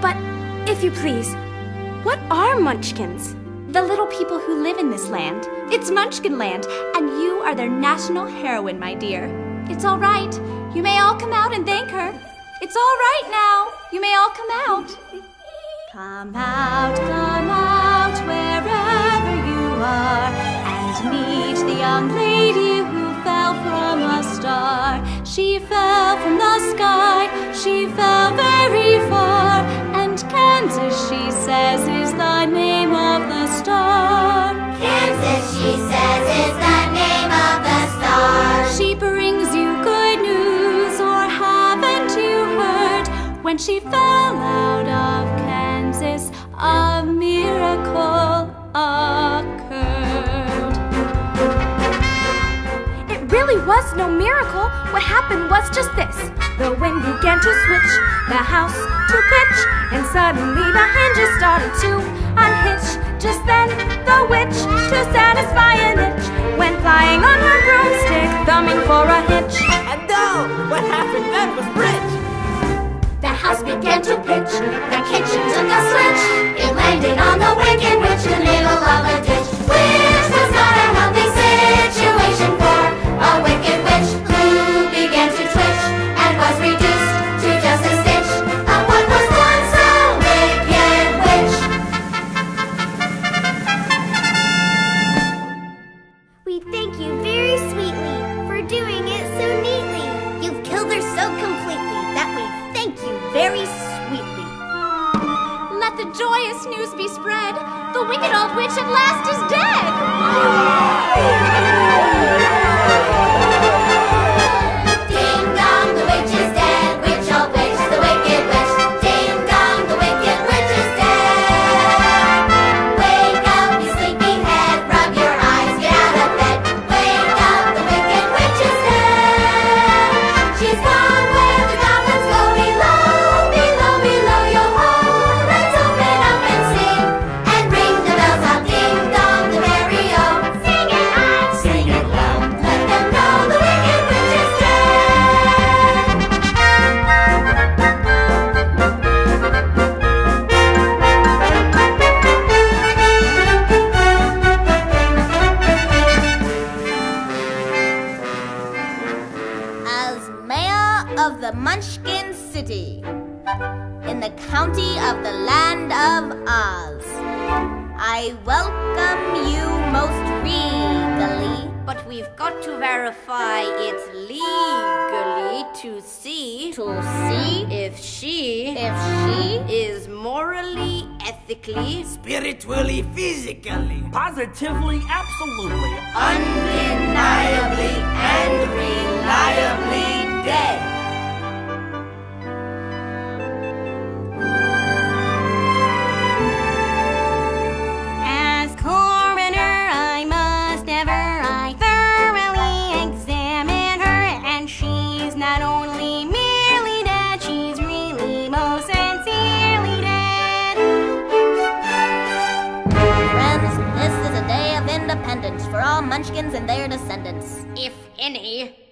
But if you please, what are munchkins? The little people who live in this land. It's Munchkin Land, and you are their national heroine, my dear. It's all right. You may all come out and thank her. It's all right now. You may all come out. Come out, come out, wherever you are, and meet the young lady who fell from a star. She fell from the When she fell out of Kansas, a miracle occurred. It really was no miracle. What happened was just this. The wind began to switch, the house to pitch, and suddenly the hinges started to unhitch. Just then, the witch, to satisfy an itch, went flying on her broomstick, thumbing for a hitch. Pitch, the kitchen took a switch. It landed on the wicked witch in the middle of a ditch, which was not a healthy situation for a wicked witch who began to twitch and was reduced to just a stitch of what was once a wicked witch. We thank you very sweetly for doing it so neatly. You've killed her so completely joyous news be spread. The wicked old witch at last is dead. Mayor of the Munchkin City, in the county of the land of Oz, I welcome you most regally. But we've got to verify it legally to see To see if she if she is morally, ethically, Spiritually, physically, positively, absolutely, undeniably, and munchkins and their descendants. If any.